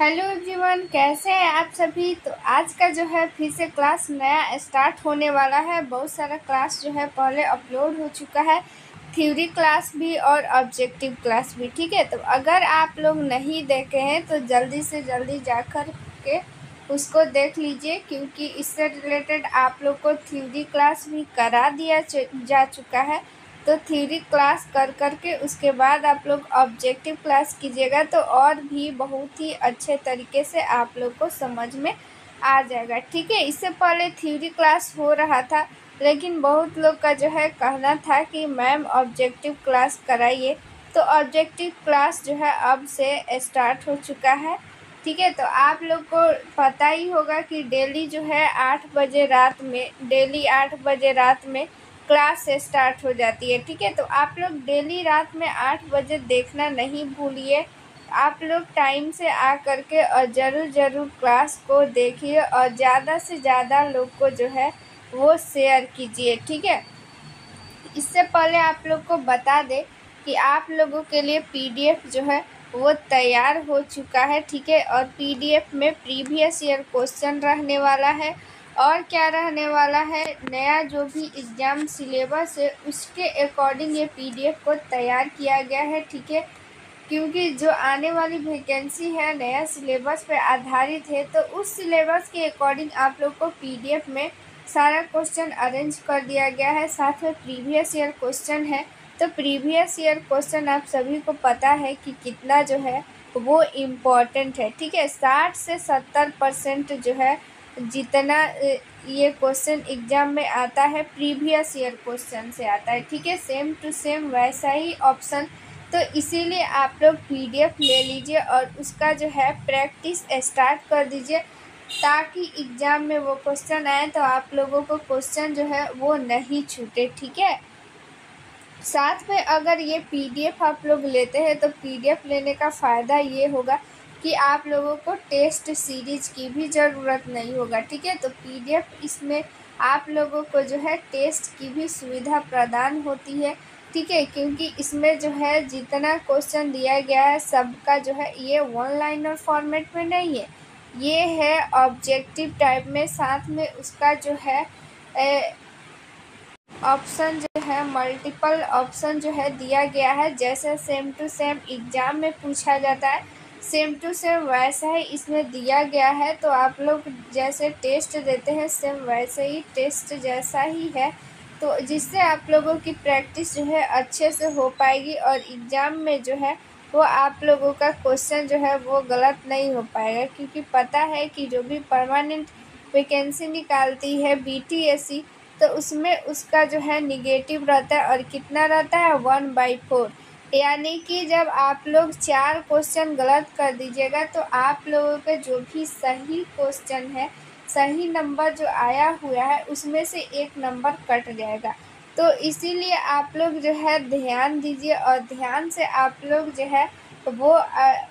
Hello everyone, कैसे हैं आप सभी? तो आज का जो है फिर से क्लास नया स्टार्ट होने वाला है। बहुत सारा क्लास जो है पहले अपलोड हो चुका है। थ्योरी क्लास भी और ऑब्जेक्टिव क्लास भी, ठीक है? तो अगर आप लोग नहीं देखे हैं तो जल्दी से जल्दी जाकर के उसको देख लीजिए, क्योंकि इससे रिलेटेड आप लोग को थ्योरी क्लास भी करा दिया जा चुका है। तो थ्योरी क्लास कर कर के उसके बाद आप लोग ऑब्जेक्टिव क्लास कीजिएगा तो और भी बहुत ही अच्छे तरीके से आप लोग को समझ में आ जाएगा। ठीक है, इससे पहले थ्योरी क्लास हो रहा था, लेकिन बहुत लोग का जो है कहना था कि मैम ऑब्जेक्टिव क्लास कराइए। तो ऑब्जेक्टिव क्लास जो है अब से स्टार्ट हो चुका है। ठीक है तो आप लोग को पता ही होगा कि डेली जो है आठ बजे रात में डेली आठ बजे रात में क्लास स्टार्ट हो जाती है, ठीक है? तो आप लोग डेली रात में आठ बजे देखना नहीं भूलिए। आप लोग टाइम से आ कर के और ज़रूर ज़रूर क्लास को देखिए और ज़्यादा से ज़्यादा लोग को जो है वो शेयर कीजिए, ठीक है? इससे पहले आप लोग को बता दें कि आप लोगों के लिए पीडीएफ जो है वो तैयार हो चुका है, ठीक है? और पीडीएफ में प्रीवियस ईयर क्वेश्चन रहने वाला है और क्या रहने वाला है? नया जो भी एग्ज़ाम सिलेबस है, उसके अकॉर्डिंग ये पीडीएफ को तैयार किया गया है, ठीक है? क्योंकि जो आने वाली वैकेंसी है, नया सिलेबस पर आधारित है तो उस सिलेबस के अकॉर्डिंग आप लोग को पीडीएफ में सारा क्वेश्चन अरेंज कर दिया गया है। साथ में प्रीवियस ईयर क्वेश्चन है तो प्रीवियस ईयर क्वेश्चन आप सभी को पता है कि कितना जो है, वो इम्पोर्टेंट है, ठीक है? साठ से सत्तर परसेंट जो है जितना ये क्वेश्चन एग्ज़ाम में आता है प्रीवियस ईयर क्वेश्चन से आता है, ठीक है? सेम टू सेम वैसा ही ऑप्शन तो इसीलिए आप लोग पीडीएफ ले लीजिए और उसका जो है प्रैक्टिस स्टार्ट कर दीजिए, ताकि एग्ज़ाम में वो क्वेश्चन आए तो आप लोगों को क्वेश्चन जो है वो नहीं छूटे, ठीक है? साथ में अगर ये पीडीएफ आप लोग लेते हैं तो पीडीएफ लेने का फ़ायदा ये होगा कि आप लोगों को टेस्ट सीरीज़ की भी ज़रूरत नहीं होगा, ठीक है? तो पीडीएफ इसमें आप लोगों को जो है टेस्ट की भी सुविधा प्रदान होती है, ठीक है? क्योंकि इसमें जो है जितना क्वेश्चन दिया गया है, सबका जो है ये वन लाइनर फॉर्मेट में नहीं है। ये है ऑब्जेक्टिव टाइप में, साथ में उसका जो है ऑप्शन जो है मल्टीपल ऑप्शन जो है दिया गया है। जैसे सेम टू सेम एग्ज़ाम में पूछा जाता है सेम टू सेम वैसा ही इसमें दिया गया है तो आप लोग जैसे टेस्ट देते हैं, सेम वैसे ही टेस्ट जैसा ही है। तो जिससे आप लोगों की प्रैक्टिस जो है अच्छे से हो पाएगी और एग्ज़ाम में जो है वो आप लोगों का क्वेश्चन जो है वो गलत नहीं हो पाएगा, क्योंकि पता है कि जो भी परमानेंट वैकेंसी निकालती है बीटीएससी तो उसमें उसका जो है निगेटिव रहता है और कितना रहता है? One by four. यानी कि जब आप लोग चार क्वेश्चन गलत कर दीजिएगा तो आप लोगों का जो भी सही क्वेश्चन है, सही नंबर जो आया हुआ है, उसमें से एक नंबर कट जाएगा। तो इसीलिए आप लोग जो है ध्यान दीजिए और ध्यान से आप लोग जो है वो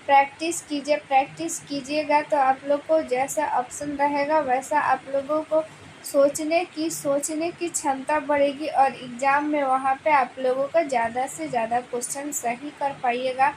प्रैक्टिस कीजिए प्रैक्टिस कीजिएगा तो आप लोग को जैसा ऑप्शन रहेगा, वैसा आप लोगों को सोचने की सोचने की क्षमता बढ़ेगी और एग्ज़ाम में वहाँ पे आप लोगों का ज़्यादा से ज़्यादा क्वेश्चन सही कर पाइएगा।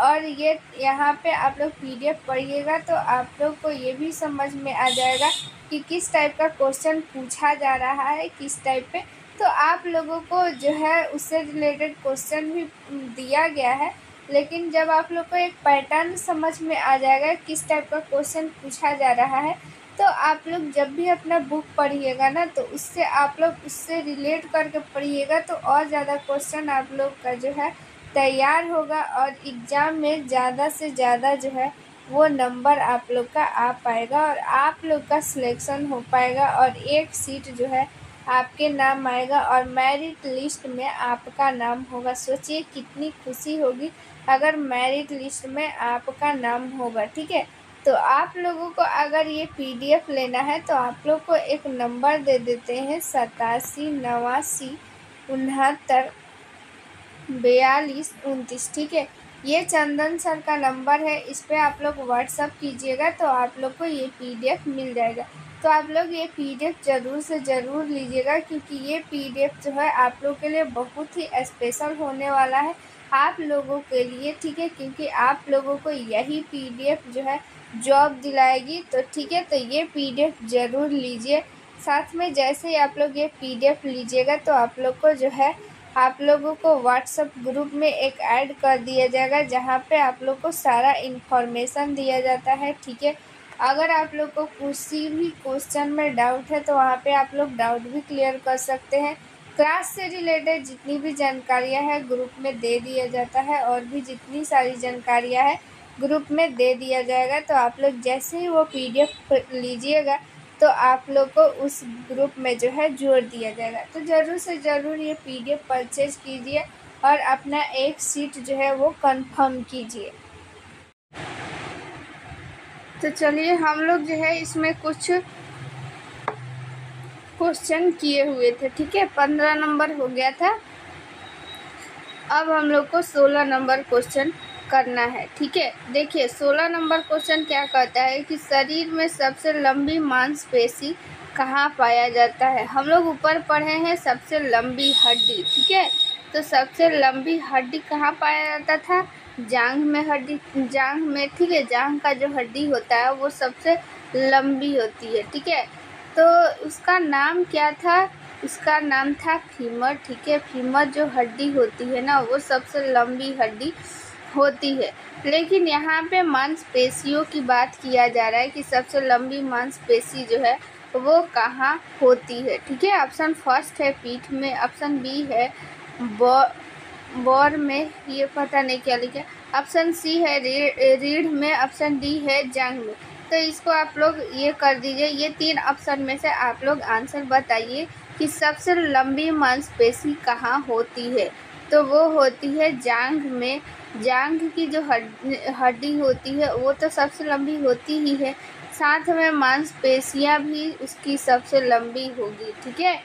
और ये, यहाँ पे आप लोग पीडीएफ पढ़िएगा तो आप लोग को ये भी समझ में आ जाएगा कि किस टाइप का क्वेश्चन पूछा जा रहा है, किस टाइप पे। तो आप लोगों को जो है उससे रिलेटेड क्वेश्चन भी दिया गया है। लेकिन जब आप लोग को एक पैटर्न समझ में आ जाएगा किस टाइप का क्वेश्चन पूछा जा रहा है तो आप लोग जब भी अपना बुक पढ़िएगा ना तो उससे आप लोग उससे रिलेट करके पढ़िएगा तो और ज़्यादा क्वेश्चन आप लोग का जो है तैयार होगा और एग्ज़ाम में ज़्यादा से ज़्यादा जो है वो नंबर आप लोग का आ पाएगा और आप लोग का सिलेक्शन हो पाएगा और एक सीट जो है आपके नाम आएगा और मेरिट लिस्ट में आपका नाम होगा। सोचिए कितनी खुशी होगी अगर मेरिट लिस्ट में आपका नाम होगा, ठीक है? तो आप लोगों को अगर ये पीडीएफ लेना है तो आप लोग को एक नंबर दे देते हैं सतासी, नवासी, उनहत्तर, बयालीस, उनतीस, ठीक है? ये चंदन सर का नंबर है, इस पर आप लोग व्हाट्सअप कीजिएगा तो आप लोग को ये पीडीएफ मिल जाएगा। तो आप लोग ये पीडीएफ ज़रूर से ज़रूर लीजिएगा, क्योंकि ये पीडीएफ जो है, आप लोग के लिए बहुत ही स्पेशल होने वाला है। आप लोगों के लिए, ठीक है? क्योंकि आप लोगों को यही पीडीएफ जो है जॉब दिलाएगी तो ठीक है? तो ये पीडीएफ ज़रूर लीजिए। साथ में जैसे ही आप लोग ये पीडीएफ लीजिएगा तो आप लोग को जो है, आप लोगों को व्हाट्सअप ग्रुप में एक ऐड कर दिया जाएगा, जहाँ पे आप लोग को सारा इन्फॉर्मेशन दिया जाता है, ठीक है? अगर आप लोग को किसी भी क्वेश्चन में डाउट है तो वहाँ पे आप लोग डाउट भी क्लियर कर सकते हैं। क्लास से रिलेटेड जितनी भी जानकारियाँ हैं ग्रुप में दे दिया जाता है और भी जितनी सारी जानकारियाँ हैं ग्रुप में दे दिया जाएगा। तो आप लोग जैसे ही वो पीडीएफ लीजिएगा तो आप लोग को उस ग्रुप में जो है जोड़ दिया जाएगा। तो ज़रूर से ज़रूर ये पीडीएफ परचेज कीजिए और अपना एक सीट जो है वो कंफर्म कीजिए। तो चलिए हम लोग जो है इसमें कुछ क्वेश्चन किए हुए थे, ठीक है? पंद्रह नंबर हो गया था। अब हम लोग को सोलह नंबर क्वेश्चन करना है, ठीक है? देखिए, सोलह नंबर क्वेश्चन क्या कहता है कि शरीर में सबसे लंबी मांसपेशी कहाँ पाया जाता है? हम लोग ऊपर पढ़े हैं सबसे लंबी हड्डी, ठीक है? तो सबसे लंबी हड्डी कहाँ पाया जाता था? जांग में हड्डी जांग में, ठीक है? जांग का जो हड्डी होता है वो सबसे लंबी होती है, ठीक है? तो उसका नाम क्या था? उसका नाम था फीमर, ठीक है? फीमर जो हड्डी होती है ना, वो सबसे लंबी हड्डी होती है। लेकिन यहाँ पे मांसपेशियों की बात किया जा रहा है कि सबसे लंबी मांसपेशी जो है, वो कहाँ होती है? ठीक है? ऑप्शन फ़र्स्ट है पीठ में, ऑप्शन बी है बौर में, ये पता नहीं क्या लिखा ऑप्शन सी है रीढ़ में, ऑप्शन डी है जंग में। तो इसको आप लोग ये कर दीजिए। ये तीन ऑप्शन में से आप लोग आंसर बताइए कि सबसे लंबी मांसपेशी कहाँ होती है। तो वो होती है जांग में। जांग की जो हड्डी होती है, वो तो सबसे लंबी होती ही है। साथ में मांसपेशियाँ भी उसकी सबसे लंबी होगी, ठीक है?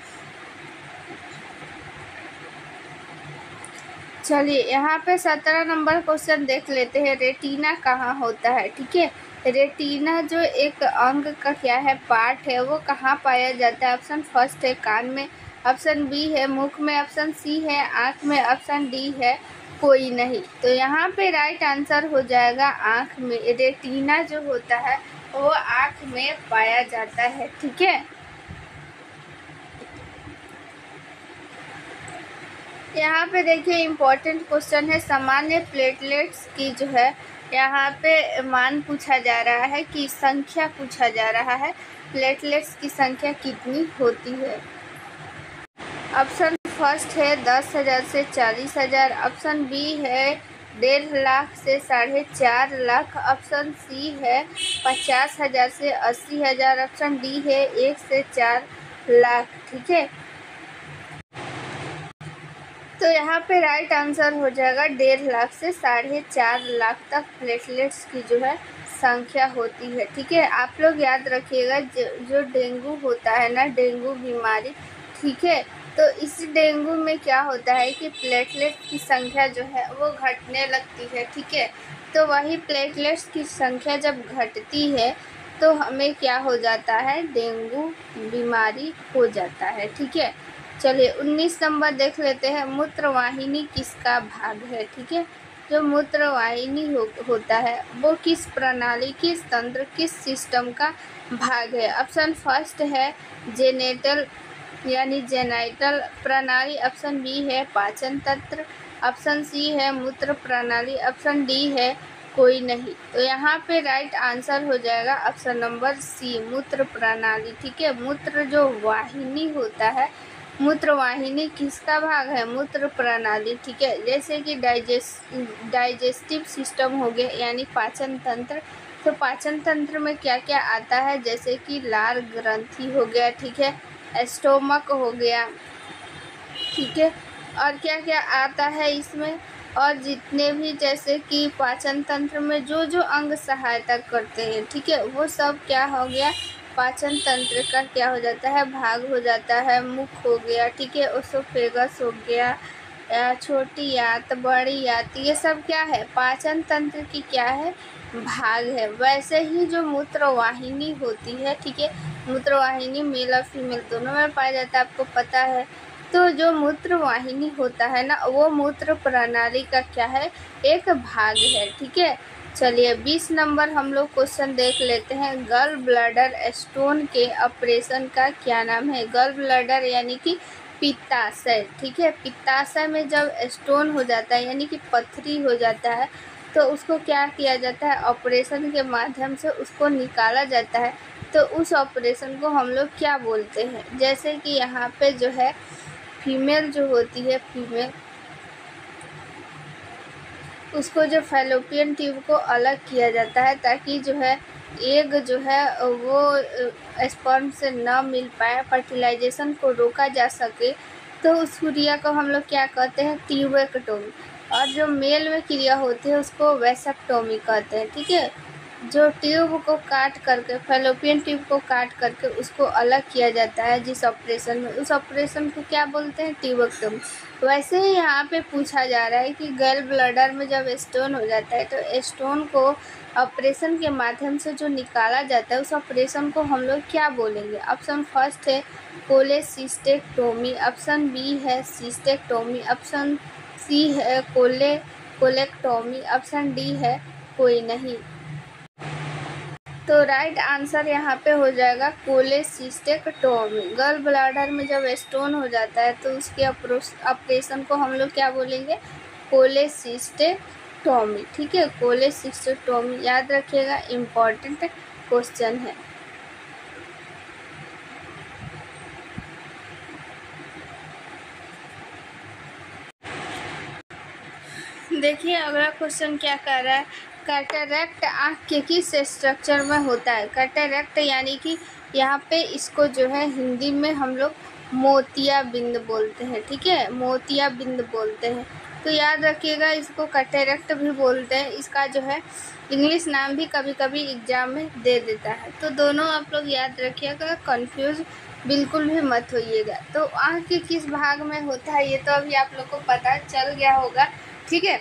चलिए, यहाँ पे सत्रह नंबर क्वेश्चन देख लेते हैं। रेटिना कहाँ होता है, ठीक है? रेटिना जो एक अंग का क्या है पार्ट है, वो कहाँ पाया जाता है? ऑप्शन फ़र्स्ट है, कान में। ऑप्शन बी है, मुख में। ऑप्शन सी है, आँख में। ऑप्शन डी है, कोई नहीं। तो यहाँ पे राइट आंसर हो जाएगा आँख में। रेटिना जो होता है, वो आँख में पाया जाता है, ठीक है? यहाँ पे देखिए इम्पोर्टेंट क्वेश्चन है। सामान्य प्लेटलेट्स की जो है यहाँ पे मान पूछा जा रहा है कि संख्या पूछा जा रहा है प्लेटलेट्स की संख्या कितनी होती है? ऑप्शन फ़र्स्ट है दस हज़ार से चालीस हज़ार। ऑप्शन बी है डेढ़ लाख से साढ़े चार लाख। ऑप्शन सी है पचास हज़ार से अस्सी हज़ार। ऑप्शन डी है एक से चार लाख। ठीक है? तो यहाँ पे राइट आंसर हो जाएगा डेढ़ लाख से साढ़े चार लाख तक प्लेटलेट्स की जो है संख्या होती है। ठीक है? आप लोग याद रखिएगा जो जो डेंगू होता है ना, डेंगू बीमारी, ठीक है? तो इस डेंगू में क्या होता है कि प्लेटलेट की संख्या जो है वो घटने लगती है, ठीक है? तो वही प्लेटलेट्स की संख्या जब घटती है तो हमें क्या हो जाता है? डेंगू बीमारी हो जाता है, ठीक है? चलिए उन्नीस नंबर देख लेते हैं मूत्रवाहिनी किसका भाग है ठीक है? जो मूत्रवाहिनी हो, होता है वो किस प्रणाली किस तंत्र किस सिस्टम का भाग है? ऑप्शन फ़र्स्ट है जेनेटल यानी जेनाइटल प्रणाली ऑप्शन बी है पाचन तंत्र ऑप्शन सी है मूत्र प्रणाली ऑप्शन डी है कोई नहीं। तो यहाँ पे राइट आंसर हो जाएगा ऑप्शन नंबर सी मूत्र प्रणाली ठीक है? मूत्र जो वाहिनी होता है मूत्र वाहिनी किसका भाग है? मूत्र प्रणाली, ठीक है? जैसे कि डाइजेस्ट, डाइजेस्टिव सिस्टम हो गया, यानी पाचन तंत्र। तो पाचन तंत्र में क्या क्या आता है? जैसे कि लार ग्रंथि हो गया, ठीक है? स्टोमक हो गया, ठीक है? और क्या क्या आता है इसमें? और जितने भी, जैसे कि पाचन तंत्र में जो जो अंग सहायता करते हैं, ठीक है? वो सब क्या हो गया? पाचन तंत्र का क्या हो जाता है? भाग हो जाता है, मुख हो गया, ठीक है? ओसोफेगस हो गया, या छोटी यात, बड़ी आत ये सब क्या है? पाचन तंत्र की क्या है? भाग है। वैसे ही जो मूत्रवाहिनी होती है, ठीक है? मूत्रवाहिनी मेल और फीमेल दोनों में पाया जाता है, आपको पता है। तो जो मूत्र वाहिनी होता है ना, वो मूत्र प्रणाली का क्या है? एक भाग है, ठीक है? चलिए, बीस नंबर हम लोग क्वेश्चन देख लेते हैं। गर्ल ब्लडर स्टोन के ऑपरेशन का क्या नाम है? गर्ल ब्लडर यानी कि पित्ताशय, ठीक है? पित्ताशय में जब स्टोन हो जाता है, यानी कि पथरी हो जाता है तो उसको क्या किया जाता है? ऑपरेशन के माध्यम से उसको निकाला जाता है। तो उस ऑपरेशन को हम लोग क्या बोलते हैं? जैसे कि यहाँ पे जो है फीमेल जो होती है, फीमेल उसको जो फैलोपियन ट्यूब को अलग किया जाता है ताकि जो है, एग जो है, वो स्पर्म से न मिल पाए फर्टिलाइजेशन को रोका जा सके। तो उस क्रिया को हम लोग क्या कहते हैं? ट्यूबेक्टोमी और जो मेल में क्रिया होती है, उसको वैसेक्टोमी कहते हैं, ठीक है? जो ट्यूब को काट करके, फेलोपियन ट्यूब को काट करके उसको अलग किया जाता है जिस ऑपरेशन में। उस ऑपरेशन को क्या बोलते हैं? ट्यूबेक्टोमी। वैसे ही यहाँ पे पूछा जा रहा है कि गर्ल ब्लडर में जब स्टोन हो जाता है तो स्टोन को ऑपरेशन के माध्यम से जो निकाला जाता है, उस ऑपरेशन को हम लोग क्या बोलेंगे? ऑप्शन फ़र्स्ट है कोलेसिस्टेक्टोमी, ऑप्शन बी है सिस्टेक्टोमी, ऑप्शन सी है कोले, कोलेक्टोमी, ऑप्शन डी है कोई नहीं। तो राइट आंसर यहाँ पे हो जाएगा कोलेसिस्टेक्टोमी गर्ल ब्लाडर में जब स्टोन हो जाता है तो उसके ऑपरेशन को हम लोग क्या बोलेंगे? कोलेसिस्टेक्टोमी ठीक है? कोलेसिस्टेक्टोमी याद रखिएगा इंपॉर्टेंट क्वेश्चन है। देखिए, अगला क्वेश्चन क्या कर रहा है? कैटरेक्ट आँख के किस स्ट्रक्चर में होता है। कैटरेक्ट यानी कि यहाँ पे इसको जो है हिंदी में हम लोग मोतिया बिंद बोलते हैं, ठीक है? मोतिया बिंद बोलते हैं। तो याद रखिएगा, इसको कैटरेक्ट भी बोलते हैं। इसका जो है इंग्लिश नाम भी कभी कभी एग्ज़ाम में दे देता है। तो दोनों आप लोग याद रखिएगा कंफ्यूज बिल्कुल भी मत होइएगा। तो आँख के किस भाग में होता है, ये तो अभी आप लोग को पता चल गया होगा, ठीक है?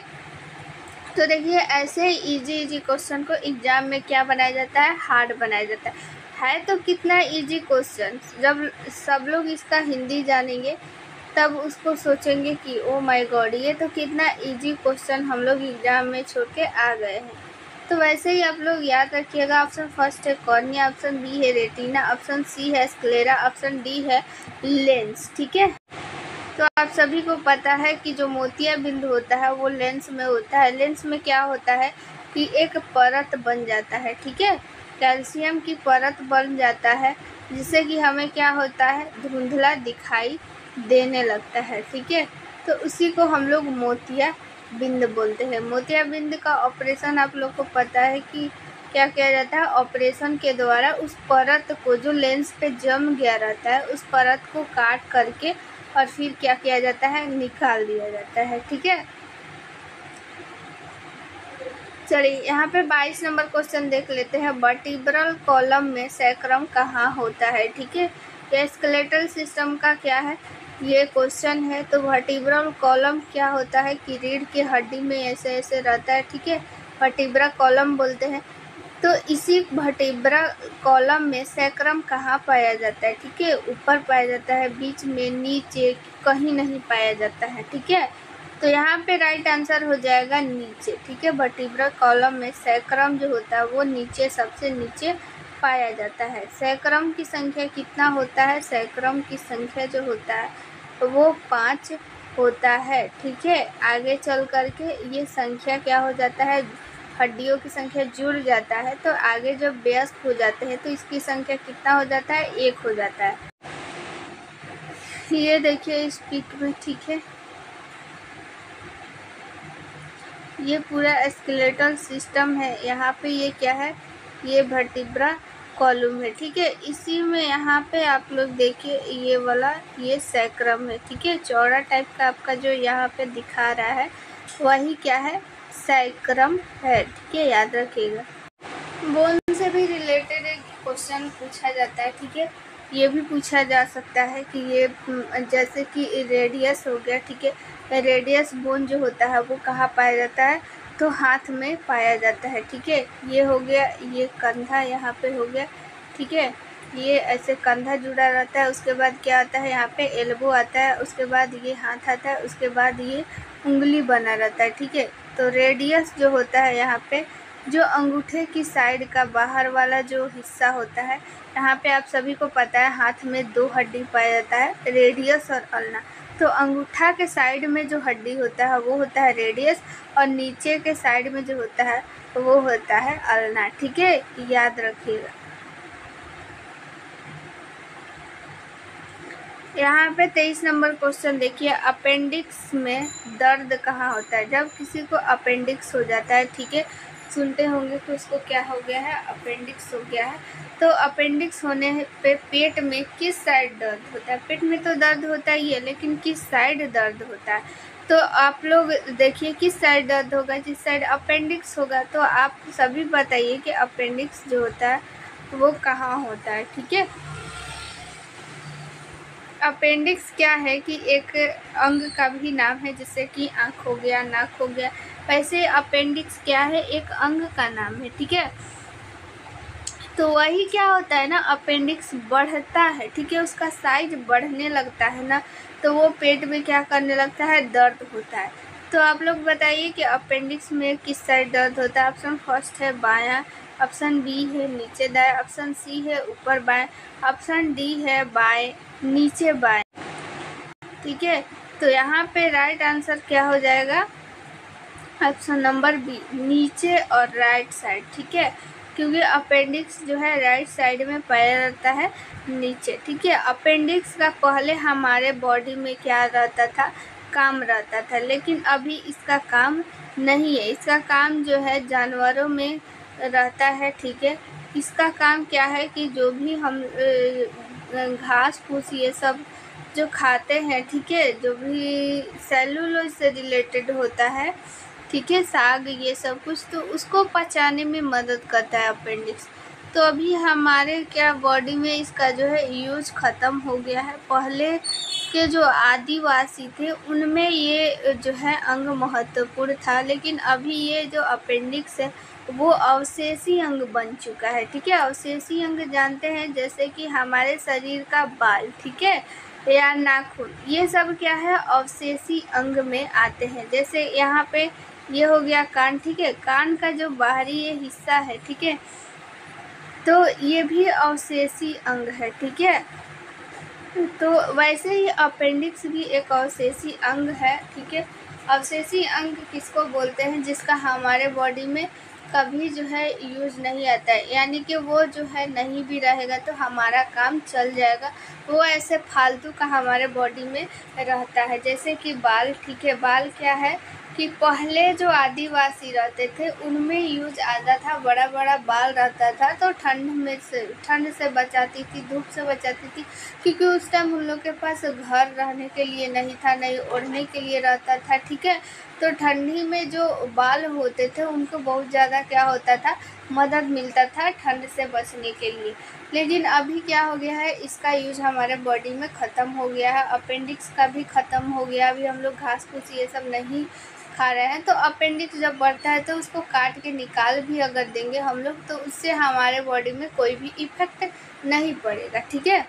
तो देखिए, ऐसे इजी इजी क्वेश्चन को एग्ज़ाम में क्या बनाया जाता है? हार्ड बनाया जाता है। है तो कितना इजी क्वेश्चन जब सब लोग इसका हिंदी जानेंगे, तब उसको सोचेंगे कि ओ माय गॉड ये तो कितना इजी क्वेश्चन हम लोग एग्ज़ाम में छोड़ के आ गए हैं। तो वैसे ही आप लोग याद रखिएगा ऑप्शन फ़र्स्ट है कॉर्निया ऑप्शन बी है रेटिना ऑप्शन सी है स्क्लेरा ऑप्शन डी है लेंस ठीक है? तो आप सभी को पता है कि जो मोतिया बिंद होता है, वो लेंस में होता है। लेंस में क्या होता है कि एक परत बन जाता है, ठीक है? कैल्शियम की परत बन जाता है, जिससे कि हमें क्या होता है? धुंधला दिखाई देने लगता है, ठीक है? तो उसी को हम लोग मोतिया बिंद बोलते हैं। मोतिया बिंद का ऑपरेशन आप लोग को पता है कि क्या किया जाता है? ऑपरेशन के द्वारा उस परत को जो लेंस पे जम गया रहता है, उस परत को काट करके और फिर क्या किया जाता है? निकाल दिया जाता है, ठीक है? चलिए, यहाँ पे 22 नंबर क्वेश्चन देख लेते हैं। वर्टिब्रल कॉलम में सैक्रम कहाँ होता है, ठीक है? ये स्केलेटल सिस्टम का क्या है? ये क्वेश्चन है तो वर्टिब्रल कॉलम क्या होता है? कि रीढ़ की हड्डी में ऐसे ऐसे रहता है, ठीक है? वर्टिब्रा कॉलम बोलते हैं। तो इसी भटिब्रा कॉलम में सैक्रम कहाँ पाया जाता है, ठीक है? ऊपर पाया जाता है, बीच में, नीचे, कहीं नहीं पाया जाता है, ठीक है? तो यहाँ पे राइट आंसर हो जाएगा नीचे, ठीक है? भटिब्रा कॉलम में सैक्रम जो होता है, वो नीचे, सबसे नीचे पाया जाता है। सैक्रम की संख्या कितना होता है? सैक्रम की संख्या जो होता है, वो पाँच होता है, ठीक है? आगे चल करके ये संख्या क्या हो जाता है? हड्डियों की संख्या जुड़ जाता है तो आगे जब व्यस्त हो जाते हैं तो इसकी संख्या कितना हो जाता है? एक हो जाता है। ये देखिए इस पिक में, ठीक है? ये पूरा स्केलेटल सिस्टम है। यहाँ पे ये क्या है? ये भर्टिब्रा कॉलम है, ठीक है? इसी में यहाँ पे आप लोग देखिए, ये वाला, ये सैक्रम है, ठीक है? चौड़ा टाइप का आपका जो यहाँ पे दिखा रहा है, वही क्या है? सैक्रम है ठीक है याद रखिएगा। बोन से भी रिलेटेड एक क्वेश्चन पूछा जाता है, ठीक है? ये भी पूछा जा सकता है कि ये जैसे कि रेडियस हो गया, ठीक है? रेडियस बोन जो होता है, वो कहाँ पाया जाता है? तो हाथ में पाया जाता है, ठीक है? ये हो गया, ये कंधा यहाँ पे हो गया, ठीक है? ये ऐसे कंधा जुड़ा रहता है, उसके बाद क्या आता है? यहाँ पे एल्बो आता है, उसके बाद ये हाथ आता है, उसके बाद ये उंगली बना रहता है, ठीक है? तो रेडियस जो होता है यहाँ पे, जो अंगूठे की साइड का बाहर वाला जो हिस्सा होता है, यहाँ पे आप सभी को पता है हाथ में दो हड्डी पाया जाता है रेडियस और अल्ना। तो अंगूठा के साइड में जो हड्डी होता है, वो होता है रेडियस और नीचे के साइड में जो होता है, वो होता है अल्ना। ठीक है? याद रखिएगा। यहाँ पे तेईस नंबर क्वेश्चन देखिए, अपेंडिक्स में दर्द कहाँ होता है? जब किसी को अपेंडिक्स हो जाता है, ठीक है? सुनते होंगे कि उसको क्या हो गया है? अपेंडिक्स हो गया है। तो अपेंडिक्स होने पे पेट में किस साइड दर्द होता है? पेट में तो दर्द होता ही है, लेकिन किस साइड दर्द होता है? तो आप लोग देखिए किस साइड दर्द होगा। जिस साइड अपेंडिक्स होगा तो आप सभी बताइए कि अपेंडिक्स जो होता है, वो कहाँ होता है, ठीक है? अपेंडिक्स क्या है कि एक अंग का भी नाम है जैसे कि आँख हो गया, नाक हो गया। वैसे अपेंडिक्स क्या है? एक अंग का नाम है, ठीक है? तो वही क्या होता है ना, अपेंडिक्स बढ़ता है, ठीक है? उसका साइज़ बढ़ने लगता है ना तो वो पेट में क्या करने लगता है? दर्द होता है। तो आप लोग बताइए कि अपेंडिक्स में किस साइड दर्द होता है? ऑप्शन फ़र्स्ट है बायां ऑप्शन बी है, नीचे दाएँ ऑप्शन सी है, ऊपर बाएँ ऑप्शन डी है, बाएँ, नीचे बाएँ। ठीक है? तो यहाँ पे राइट आंसर क्या हो जाएगा? ऑप्शन नंबर बी, नीचे और राइट साइड ठीक है? क्योंकि अपेंडिक्स जो है राइट साइड में पाया जाता है, नीचे। ठीक है? अपेंडिक्स का पहले हमारे बॉडी में क्या रहता था? काम रहता था। लेकिन अभी इसका काम नहीं है। इसका काम जो है, जानवरों में रहता है, ठीक है? इसका काम क्या है कि जो भी हम घास फूस ये सब जो खाते हैं, ठीक है? जो भी सेलुलोज से रिलेटेड होता है, ठीक है? साग ये सब कुछ तो उसको पचाने में मदद करता है अपेंडिक्स तो अभी हमारे क्या बॉडी में इसका जो है यूज़ ख़त्म हो गया है। पहले के जो आदिवासी थे, उनमें ये जो है अंग महत्वपूर्ण था, लेकिन अभी ये जो अपेंडिक्स है वो अवशेषी अंग बन चुका है, ठीक है? अवशेषी अंग जानते हैं, जैसे कि हमारे शरीर का बाल, ठीक है? या नाखून, ये सब क्या है? अवशेषी अंग में आते हैं। जैसे यहाँ पे ये हो गया कान, ठीक है? कान का जो बाहरी ये हिस्सा है, ठीक है? तो ये भी अवशेषी अंग है, ठीक है? तो वैसे ही अपेंडिक्स भी एक अवशेषी अंग है, ठीक है? अवशेषी अंग किसको बोलते हैं? जिसका हमारे बॉडी में कभी जो है यूज़ नहीं आता है। यानी कि वो जो है नहीं भी रहेगा तो हमारा काम चल जाएगा। वो ऐसे फालतू का हमारे बॉडी में रहता है। जैसे कि बाल, ठीक है, बाल क्या है कि पहले जो आदिवासी रहते थे, उनमें यूज़ आता था बड़ा बड़ा बाल रहता था तो ठंड में से, ठंड से बचाती थी, धूप से बचाती थी, क्योंकि उस टाइम उन लोग के पास घर रहने के लिए नहीं था, नहीं ओढ़ने के लिए रहता था, ठीक है? तो ठंडी में जो बाल होते थे, उनको बहुत ज़्यादा क्या होता था, मदद मिलता था ठंड से बचने के लिए। लेकिन अभी क्या हो गया है, इसका यूज़ हमारे बॉडी में ख़त्म हो गया है अपेंडिक्स का भी ख़त्म हो गया अभी हम लोग घास फूस ये सब नहीं खा रहे हैं तो अपेंडिक्स जब बढ़ता है तो उसको काट के निकाल भी अगर देंगे हम लोग तो उससे हमारे बॉडी में कोई भी इफ़ेक्ट नहीं पड़ेगा, ठीक है?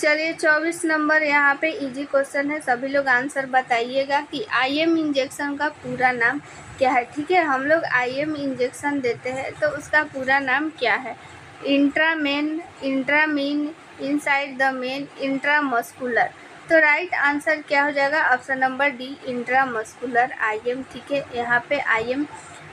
चलिए चौबीस नंबर यहाँ पे इजी क्वेश्चन है। सभी लोग आंसर बताइएगा कि आईएम इंजेक्शन का पूरा नाम क्या है? ठीक है, हम लोग आईएम इंजेक्शन देते हैं तो उसका पूरा नाम क्या है? Intra main intra mean inside the main intramuscular तो राइट आंसर क्या हो जाएगा? Option number D intramuscular IM ठीक है, यहाँ पे आईएम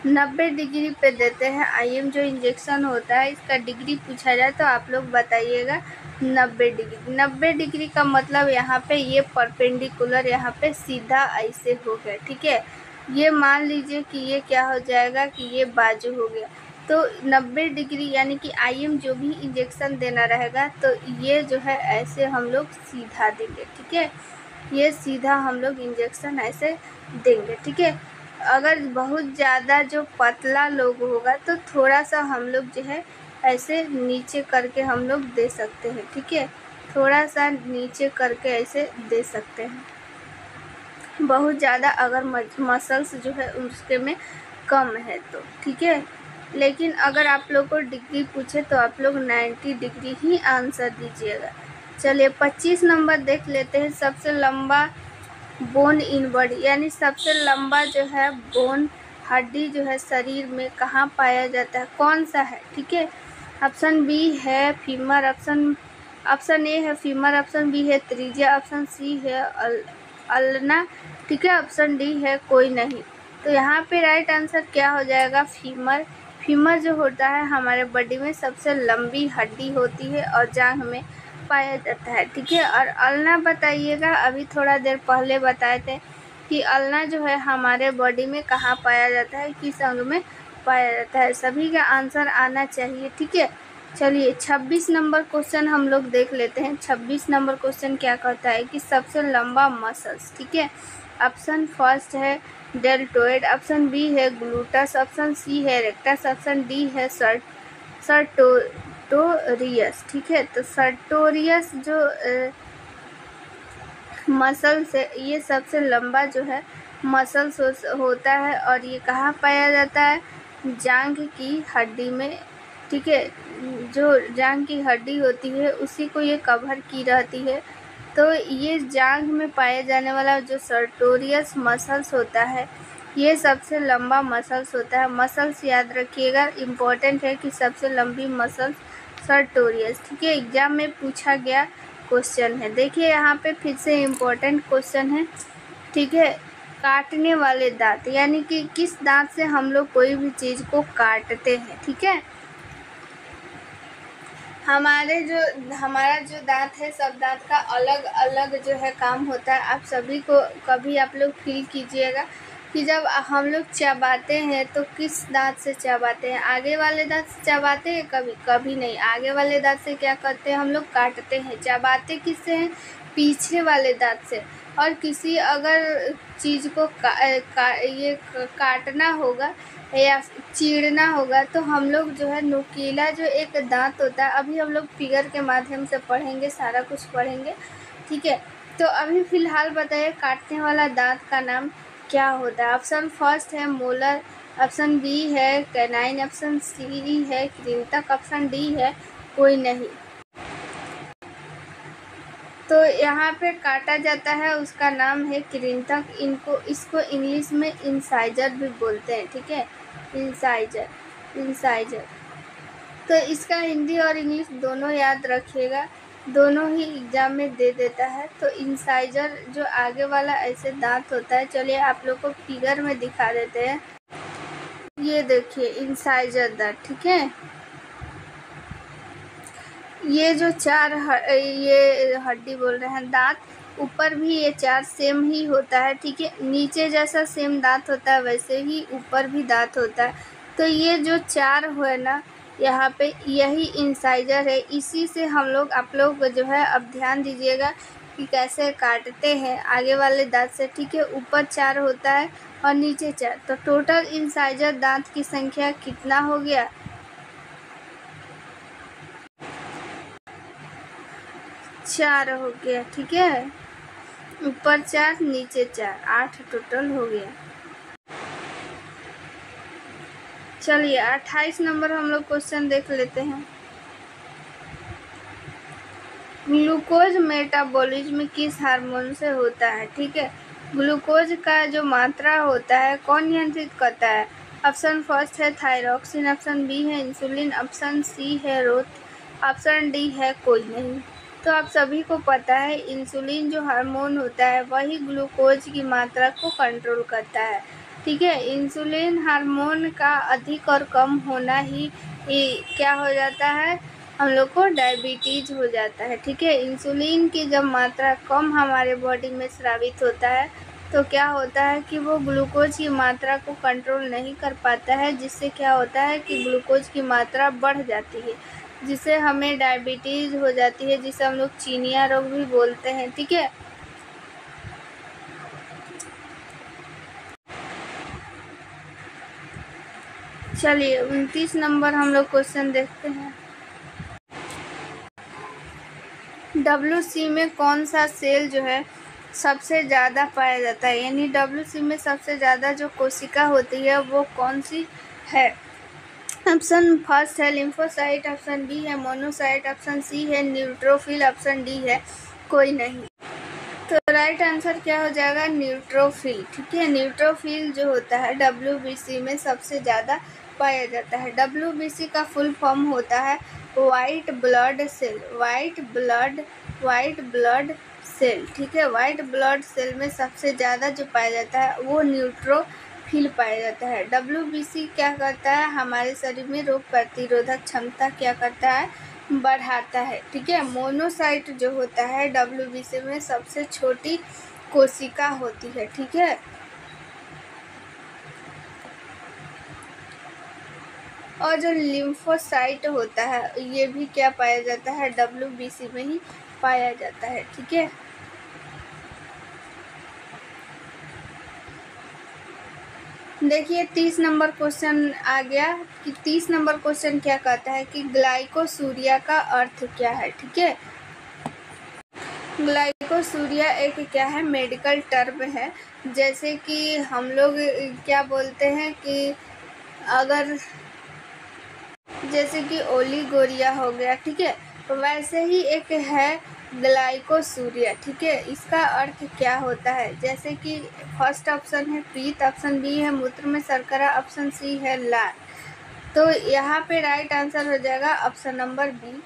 नब्बे डिग्री पे देते हैं। आईएम जो इंजेक्शन होता है, इसका डिग्री पूछा जाए तो आप लोग बताइएगा। नब्बे डिग्री। नब्बे डिग्री का मतलब यहाँ पे ये परपेंडिकुलर यहाँ पे सीधा ऐसे हो गया, ठीक है? ये मान लीजिए कि ये क्या हो जाएगा कि ये बाजू हो गया। तो 90 डिग्री यानी कि आईएम जो भी इंजेक्शन देना रहेगा तो ये जो है ऐसे हम लोग सीधा देंगे, ठीक है? ये सीधा हम लोग इंजेक्शन ऐसे देंगे, ठीक है? अगर बहुत ज़्यादा जो पतला लोग होगा तो थोड़ा सा हम लोग जो है ऐसे नीचे करके हम लोग दे सकते हैं, ठीक है? थोड़ा सा नीचे करके ऐसे दे सकते हैं। बहुत ज़्यादा अगर मसल्स जो है उसके में कम है तो ठीक है? लेकिन अगर आप लोग को डिग्री पूछे तो आप लोग नाइन्टी डिग्री ही आंसर दीजिएगा। चलिए पच्चीस नंबर देख लेते हैं। सबसे लंबा बोन इनवर्ड यानी सबसे लंबा जो है बोन हड्डी जो है शरीर में कहाँ पाया जाता है? कौन सा है? ठीक है? ऑप्शन बी है फीमर ऑप्शन ऑप्शन ए है फीमर ऑप्शन बी है त्रिज्या ऑप्शन सी है अल, अलना ठीक है? ऑप्शन डी है कोई नहीं। तो यहाँ पे राइट आंसर क्या हो जाएगा? फीमर। फीमर जो होता है हमारे बॉडी में सबसे लंबी हड्डी होती है और जांग में पाया जाता है ठीक है? और अलना बताइएगा अभी थोड़ा देर पहले बताए थे कि अलना जो है हमारे बॉडी में कहाँ पाया जाता है किस अंग में? पाया जाता है। सभी का आंसर आना चाहिए, ठीक है? चलिए 26 नंबर क्वेश्चन हम लोग देख लेते हैं। 26 नंबर क्वेश्चन क्या कहता है कि सबसे लंबा मसल्स ठीक है? ऑप्शन फ़र्स्ट है डेल्टोइड ऑप्शन बी है ग्लूटस ऑप्शन सी है रेक्टस ऑप्शन डी है सर्ट सर्टोरियस ठीक है? तो सर्टोरियस जो मसल्स है, ये सबसे लंबा जो है मसल्स होता है और ये कहाँ पाया जाता है? जांग की हड्डी में, ठीक है? जो जांग की हड्डी होती है, उसी को ये कवर की रहती है। तो ये जांग में पाया जाने वाला जो सर्टोरियस मसल्स होता है, ये सबसे लंबा मसल्स होता है। मसल्स याद रखिएगा इम्पोर्टेंट है कि सबसे लंबी मसल्स सर्टोरियस ठीक है? एग्ज़ाम में पूछा गया क्वेश्चन है। देखिए, यहाँ पे फिर से इम्पोर्टेंट क्वेश्चन है, ठीक है? काटने वाले दांत, यानी कि किस दांत से हम लोग कोई भी चीज़ को काटते हैं, ठीक है? हमारे जो, हमारा जो दांत है, सब दांत का अलग अलग जो है काम होता है। आप सभी को कभी आप लोग फील कीजिएगा कि जब हम लोग चबाते हैं तो किस दांत से चबाते हैं? आगे वाले दांत से चबाते हैं? कभी कभी नहीं। आगे वाले दांत से क्या करते हैं? हम लोग काटते हैं। चबाते किससे हैं? पीछे वाले दांत से। और किसी अगर चीज़ को का, का, ये काटना होगा या चीरना होगा तो हम लोग जो है नुकीला जो एक दांत होता है अभी हम लोग फिगर के माध्यम से पढ़ेंगे सारा कुछ पढ़ेंगे ठीक है? तो अभी फ़िलहाल बताइए काटने वाला दांत का नाम क्या होता है? ऑप्शन फ़र्स्ट है मोलर ऑप्शन बी है कैनाइन ऑप्शन सी है कृंतक ऑप्शन डी है कोई नहीं। तो यहाँ पे काटा जाता है, उसका नाम है कृंतक इनको, इसको इंग्लिश में इंसाइजर भी बोलते हैं, ठीक है? इंसाइजर इंसाइजर तो इसका हिंदी और इंग्लिश दोनों याद रखिएगा, दोनों ही एग्ज़ाम में दे देता है। तो इंसाइजर जो आगे वाला ऐसे दांत होता है, चलिए आप लोग को फिगर में दिखा देते हैं। ये देखिए इंसाइजर दांत, ठीक है? ये जो चार ये हड्डी बोल रहे हैं, दांत, ऊपर भी ये चार सेम ही होता है, ठीक है? नीचे जैसा सेम दांत होता है, वैसे ही ऊपर भी दांत होता है। तो ये जो चार हुए ना, यहाँ पे यही इंसाइजर है। इसी से हम लोग, आप लोग को जो है, अब ध्यान दीजिएगा कि कैसे काटते हैं। आगे वाले दांत से, ठीक है? ऊपर चार होता है और नीचे चार। तो टोटल इंसाइजर दांत की संख्या कितना हो गया? चार हो गया, ठीक है? ऊपर चार, नीचे चार, आठ टोटल हो गया। चलिए, अट्ठाईस नंबर हम लोग क्वेश्चन देख लेते हैं। ग्लूकोज मेटाबॉलिज्म किस हार्मोन से होता है, ठीक है? ग्लूकोज का जो मात्रा होता है, कौन नियंत्रित करता है? ऑप्शन फ़र्स्ट है थायरॉक्सिन ऑप्शन बी है इंसुलिन ऑप्शन सी है रोथ ऑप्शन डी है कोई नहीं। तो आप सभी को पता है इंसुलिन जो हार्मोन होता है वही ग्लूकोज की मात्रा को कंट्रोल करता है। ठीक है? इंसुलिन हार्मोन का अधिक और कम होना ही, क्या हो जाता है? हम लोग को डायबिटीज़ हो जाता है। ठीक है? इंसुलिन की जब मात्रा कम हमारे बॉडी में स्रावित होता है तो क्या होता है कि वो ग्लूकोज की मात्रा को कंट्रोल नहीं कर पाता है जिससे क्या होता है कि ग्लूकोज की मात्रा बढ़ जाती है। जिससे हमें डायबिटीज़ हो जाती है, जिसे हम लोग चीनिया रोग भी बोलते हैं, ठीक है? चलिए, उनतीस नंबर हम लोग क्वेश्चन देखते हैं। डब्ल्यू सी में कौन सा सेल जो है सबसे ज़्यादा पाया जाता है? यानी डब्ल्यू सी में सबसे ज़्यादा जो कोशिका होती है, वो कौन सी है? ऑप्शन फ़र्स्ट है, लिम्फोसाइट ऑप्शन बी है, मोनोसाइट ऑप्शन सी है, न्यूट्रोफिल ऑप्शन डी है, कोई नहीं। तो राइट आंसर क्या हो जाएगा? न्यूट्रोफिल, ठीक है? न्यूट्रोफिल जो होता है डब्ल्यूबीसी में सबसे ज़्यादा पाया जाता है। डब्ल्यूबीसी का फुल फॉर्म होता है white blood cell white blood white blood cell, ठीक है? वाइट ब्लड सेल में सबसे ज़्यादा जो पाया जाता है वो न्यूट्रोफिल पाया जाता है। डब्ल्यूबीसी क्या करता है? हमारे शरीर में रोग प्रतिरोधक क्षमता क्या करता है? बढ़ाता है, ठीक है? मोनोसाइट जो होता है डब्ल्यूबीसी में सबसे छोटी कोशिका होती है, ठीक है? और जो लिम्फोसाइट होता है, ये भी क्या पाया जाता है? डब्ल्यूबीसी में ही पाया जाता है, ठीक है? देखिए, तीस नंबर क्वेश्चन आ गया कि तीस नंबर क्वेश्चन क्या कहता है कि ग्लाइकोसूरिया का अर्थ क्या है, ठीक है? ग्लाइकोसूरिया एक क्या है, मेडिकल टर्म है। जैसे कि हम लोग क्या बोलते हैं कि अगर जैसे कि ओलीगोरिया हो गया, ठीक है? वैसे ही एक है ग्लाइकोसूरिया, ठीक है? इसका अर्थ क्या होता है? जैसे कि फ़र्स्ट ऑप्शन है पीत ऑप्शन बी है मूत्र में शर्करा, ऑप्शन सी है लाल। तो यहाँ पे राइट आंसर हो जाएगा ऑप्शन नंबर बी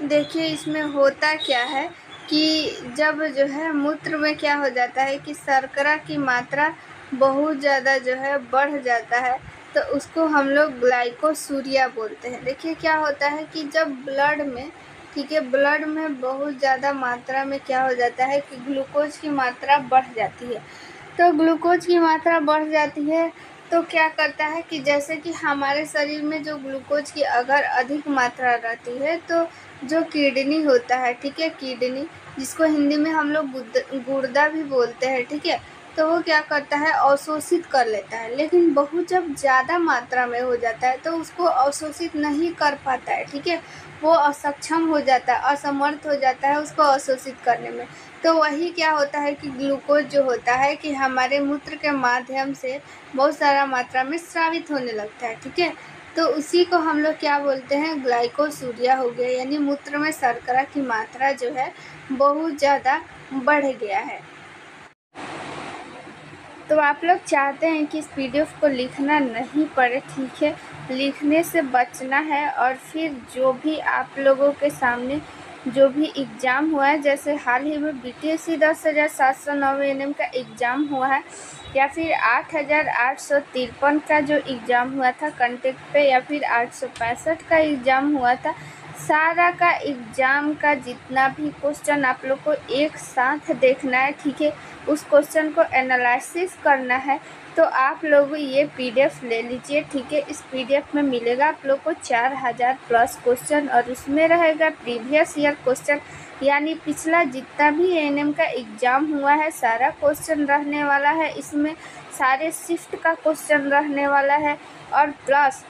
देखिए, इसमें होता क्या है कि जब जो है मूत्र में क्या हो जाता है कि शर्करा की मात्रा बहुत ज़्यादा जो है बढ़ जाता है तो उसको हम लोग ग्लाइकोसूरिया बोलते हैं। देखिए, क्या होता है कि जब ब्लड में ठीक है ब्लड में बहुत ज़्यादा मात्रा में क्या हो जाता है कि ग्लूकोज की मात्रा बढ़ जाती है। तो ग्लूकोज की मात्रा बढ़ जाती है तो क्या करता है कि जैसे कि हमारे शरीर में जो ग्लूकोज की अगर अधिक मात्रा रहती है तो जो किडनी होता है, ठीक है? किडनी जिसको हिंदी में हम लोग गुर्दा भी बोलते हैं, ठीक है? तो वो क्या करता है, अवशोषित कर लेता है। लेकिन बहुत जब ज़्यादा मात्रा में हो जाता है तो उसको अवशोषित नहीं कर पाता है, ठीक है? वो असक्षम हो जाता है, असमर्थ हो जाता है उसको अवशोषित करने में। तो वही क्या होता है कि ग्लूकोज जो होता है कि हमारे मूत्र के माध्यम से बहुत सारा मात्रा में स्रावित होने लगता है, ठीक है? तो उसी को हम लोग क्या बोलते हैं? ग्लाइकोसूरिया हो गया, यानी मूत्र में शर्करा की मात्रा जो है, बहुत ज़्यादा बढ़ गया है। तो आप लोग चाहते हैं कि इस पी को लिखना नहीं पड़े, ठीक है? लिखने से बचना है और फिर जो भी आप लोगों के सामने जो भी एग्ज़ाम हुआ है, जैसे हाल ही में बी टी एस सी दस हज़ार सात सौ नब्बे एन एम का एग्ज़ाम हुआ है, या फिर आठ हज़ार आठ सौ तिरपन का जो एग्ज़ाम हुआ था कंटेक्ट पे, या फिर आठ सौ पैंसठ का एग्ज़ाम हुआ था सारा का एग्ज़ाम का जितना भी क्वेश्चन आप लोग को एक साथ देखना है, ठीक है? उस क्वेश्चन को एनालिसिस करना है तो आप लोग ये पीडीएफ ले लीजिए, ठीक है? इस पीडीएफ में मिलेगा आप लोग को चार हज़ार प्लस क्वेश्चन और उसमें रहेगा प्रीवियस ईयर क्वेश्चन। यानी पिछला जितना भी एएनएम का एग्ज़ाम हुआ है, सारा क्वेश्चन रहने वाला है। इसमें सारे शिफ्ट का क्वेश्चन रहने वाला है और प्लस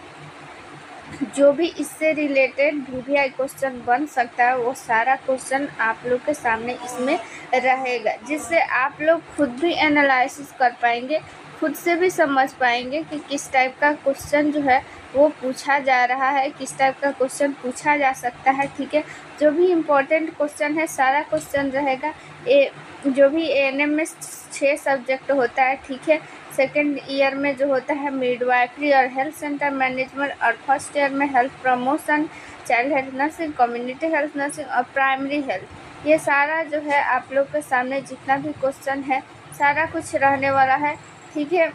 जो भी इससे रिलेटेड भी आई क्वेश्चन बन सकता है, वो सारा क्वेश्चन आप लोग के सामने इसमें रहेगा, जिससे आप लोग खुद भी एनालिसिस कर पाएँगे, खुद से भी समझ पाएँगे कि किस टाइप का क्वेश्चन जो है, वो पूछा जा रहा है, किस टाइप का क्वेश्चन पूछा जा सकता है, ठीक है? जो भी इम्पोर्टेंट क्वेश्चन है, सारा क्वेश्चन रहेगा। ए, जो भी एन एम में छः सब्जेक्ट होता है, ठीक है? सेकेंड ईयर में जो होता है मिडवाइफरी और हेल्थ सेंटर मैनेजमेंट और फ़र्स्ट ईयर में health promotion child health nursing community health nursing और प्राइमरी हेल्थ ये सारा जो है आप लोग के सामने जितना भी क्वेश्चन है, सारा कुछ रहने वाला है, ठीक है?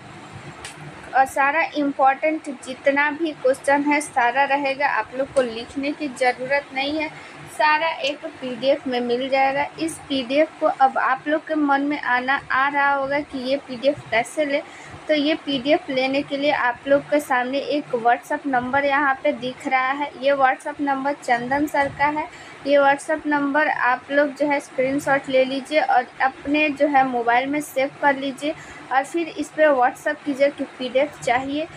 और सारा इम्पोर्टेंट जितना भी क्वेश्चन है, सारा रहेगा। आप लोग को लिखने की ज़रूरत नहीं है। सारा एक पीडीएफ में मिल जाएगा। इस पीडीएफ को अब आप लोग के मन में आना आ रहा होगा कि ये पीडीएफ कैसे ले। तो ये पीडीएफ लेने के लिए आप लोग के सामने एक व्हाट्सअप नंबर यहाँ पे दिख रहा है। ये व्हाट्सअप नंबर चंदन सर का है। ये व्हाट्सअप नंबर आप लोग जो है स्क्रीनशॉट ले लीजिए और अपने जो है मोबाइल में सेव कर लीजिए और फिर इस पर व्हाट्सअप कीजिए कि पीडीएफ चाहिए।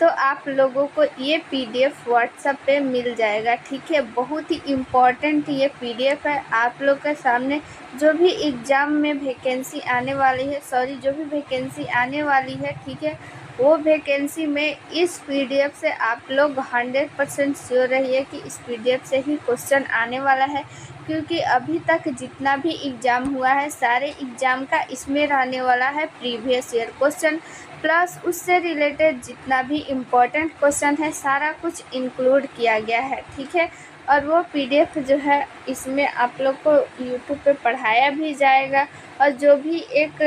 तो आप लोगों को ये पीडीएफ व्हाट्सएप पे मिल जाएगा, ठीक है? बहुत ही इंपॉर्टेंट ये पीडीएफ है। आप लोग के सामने जो भी एग्ज़ाम में वैकेंसी आने वाली है सॉरी जो भी वैकेंसी आने वाली है, ठीक है? वो वैकेंसी में इस पीडीएफ से आप लोग हंड्रेड परसेंट श्योर रहिए कि इस पीडीएफ से ही क्वेश्चन आने वाला है। क्योंकि अभी तक जितना भी एग्ज़ाम हुआ है, सारे एग्ज़ाम का इसमें रहने वाला है प्रीवियस ईयर क्वेश्चन प्लस उससे रिलेटेड जितना भी इम्पोर्टेंट क्वेश्चन है, सारा कुछ इंक्लूड किया गया है, ठीक है? और वो पीडीएफ जो है, इसमें आप लोग को यूट्यूब पे पढ़ाया भी जाएगा। और जो भी एक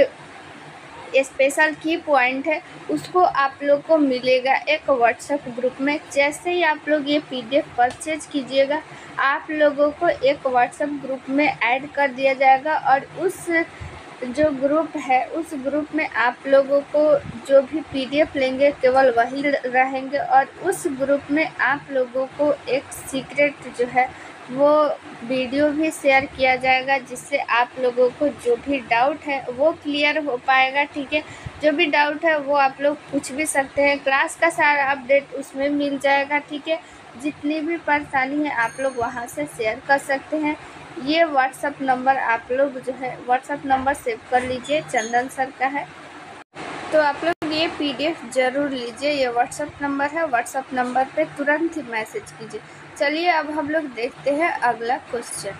स्पेशल की पॉइंट है, उसको आप लोग को मिलेगा एक व्हाट्सएप ग्रुप में। जैसे ही आप लोग ये पीडीएफ परचेज कीजिएगा, आप लोगों को एक व्हाट्सएप ग्रुप में ऐड कर दिया जाएगा। और उस जो ग्रुप है, उस ग्रुप में आप लोगों को जो भी पीडीएफ लेंगे, केवल वही रहेंगे और उस ग्रुप में आप लोगों को एक सीक्रेट जो है, वो वीडियो भी शेयर किया जाएगा, जिससे आप लोगों को जो भी डाउट है, वो क्लियर हो पाएगा, ठीक है? जो भी डाउट है, वो आप लोग पूछ भी सकते हैं। क्लास का सारा अपडेट उसमें मिल जाएगा, ठीक है? जितनी भी परेशानी है, आप लोग वहाँ से शेयर कर सकते हैं। ये व्हाट्सअप नंबर आप लोग जो है व्हाट्सअप नंबर सेव कर लीजिए, चंदन सर का है। तो आप लोग ये पीडीएफ ज़रूर लीजिए, ये व्हाट्सअप नंबर है व्हाट्सअप नंबर पे तुरंत ही मैसेज कीजिए। चलिए अब हम लोग देखते हैं अगला क्वेश्चन